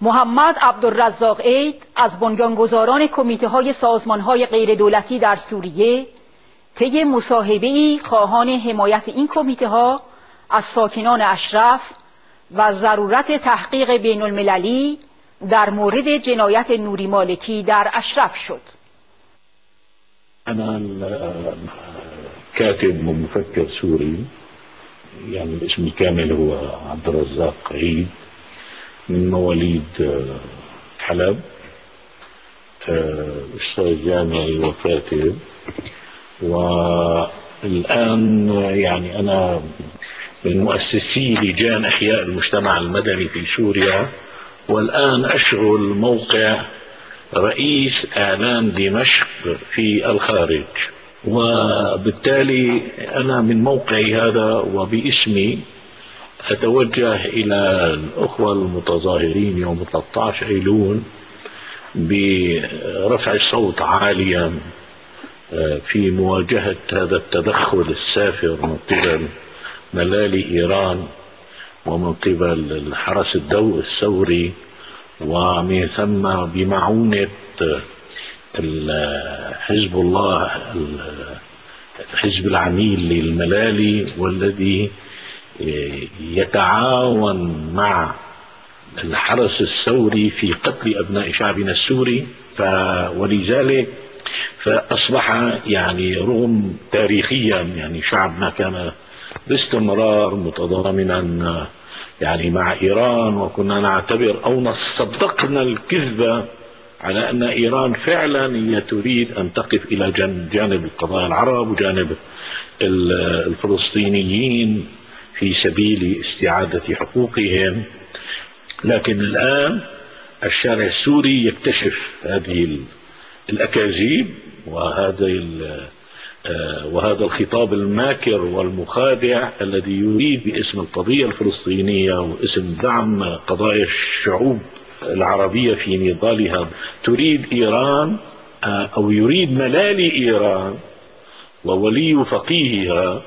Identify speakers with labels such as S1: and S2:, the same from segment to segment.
S1: محمد عبدالرزاق عید از بنیانگذاران کمیته های سازمان های غیر دولتی در سوریه طی مصاحبه ای خواهان حمایت این کمیته ها از ساکنان اشرف و ضرورت تحقیق بین المللی در مورد جنایت نوری مالکی در اشرف شد.
S2: أنا كاتب ومفكر سوري يعني الاسم الكامل هو عبد الرزاق عيد. من مواليد حلب أستاذ جامعي وكاتب والآن يعني أنا من مؤسسي لجان إحياء المجتمع المدني في سوريا. والآن أشغل موقع رئيس إعلام دمشق في الخارج. وبالتالي أنا من موقعي هذا وباسمي أتوجه إلى الأخوة المتظاهرين يوم 13 أيلول برفع الصوت عاليا في مواجهة هذا التدخل السافر من قبل ملالي إيران ومن قبل الحرس الدو الثوري ومن ثم بمعونة حزب الله الحزب العميل للملالي والذي يتعاون مع الحرس الثوري في قتل أبناء شعبنا السوري ولذلك فأصبح يعني رغم تاريخيا يعني شعبنا كان باستمرار متضامنا يعني مع إيران وكنا نعتبر أو صدقنا الكذبة على أن إيران فعلا هي تريد أن تقف إلى جانب القضايا العرب وجانب الفلسطينيين. في سبيل استعادة حقوقهم. لكن الآن الشارع السوري يكتشف هذه الأكاذيب وهذا وهذا الخطاب الماكر والمخادع الذي يريد باسم القضية الفلسطينية واسم دعم قضايا الشعوب العربية في نضالها. تريد إيران أو يريد ملالي إيران وولي فقيهها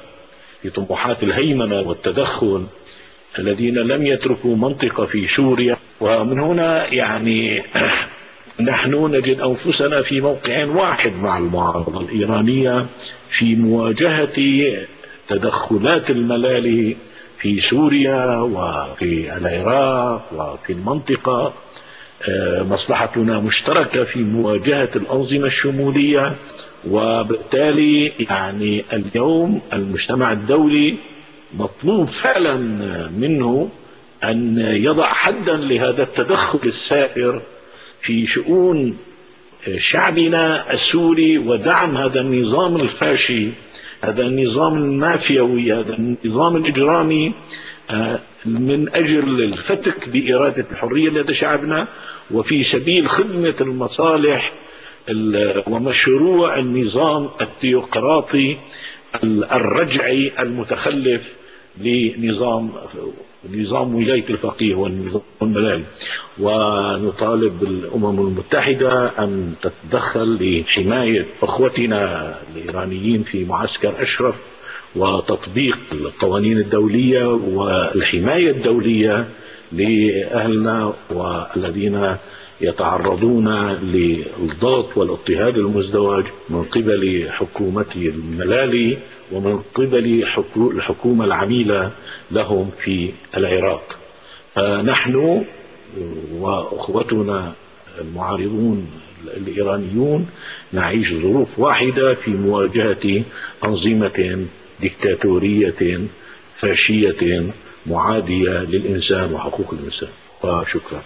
S2: في طموحات الهيمنة والتدخل الذين لم يتركوا منطقة في سوريا. ومن هنا يعني نحن نجد أنفسنا في موقع واحد مع المعارضة الإيرانية في مواجهة تدخلات الملالي في سوريا وفي العراق وفي المنطقة. مصلحتنا مشتركة في مواجهة الأنظمة الشمولية وبالتالي يعني اليوم المجتمع الدولي مطلوب فعلا منه أن يضع حدا لهذا التدخل السائر في شؤون شعبنا السوري ودعم هذا النظام الفاشي هذا النظام المافيوي هذا النظام الإجرامي من أجل الفتك بإرادة الحرية لدى شعبنا وفي سبيل خدمة المصالح ومشروع النظام التيوقراطي الرجعي المتخلف لنظام نظام ولاية الفقيه والنظام الملالي ونطالب الأمم المتحدة أن تتدخل لحماية أخوتنا الإيرانيين في معسكر أشرف وتطبيق القوانين الدولية والحماية الدولية لأهلنا والذين يتعرضون للضغط والاضطهاد المزدوج من قبل حكومة الملالي ومن قبل الحكومة العميلة لهم في العراق. فنحن وأخوتنا المعارضون الإيرانيون نعيش ظروف واحدة في مواجهة أنظمة ديكتاتورية فاشية معادية للإنسان وحقوق الإنسان. وشكرا